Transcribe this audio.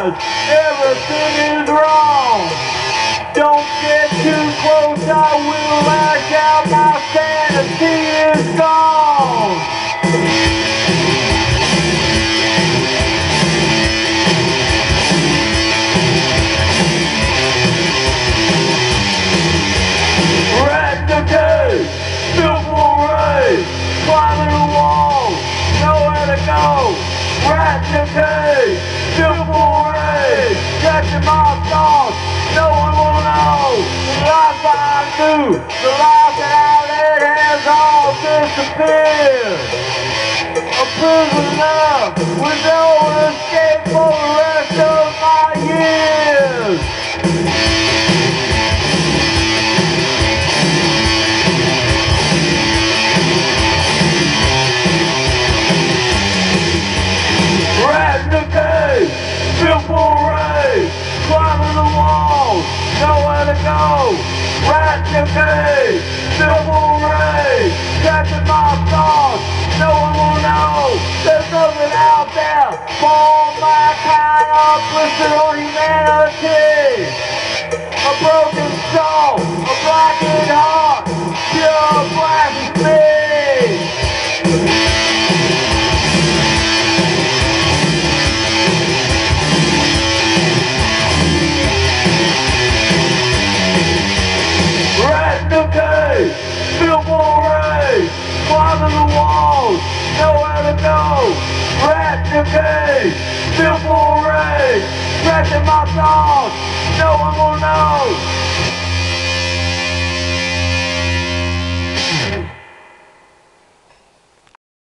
everything is wrong. Don't get too close, I will lash out, my fantasy is gone. Rat decay, simple ray, climbing nowhere to go. Rat simple catching my thoughts, no one will know. The life I knew, the life that I led has all disappeared. A prisoner Ray, catching my thoughts, no one will know. There's out there my humanity. A broken Decay, simple ray, climbing the walls, nowhere to go. Rat decay, simple ray, catching my thoughts, no.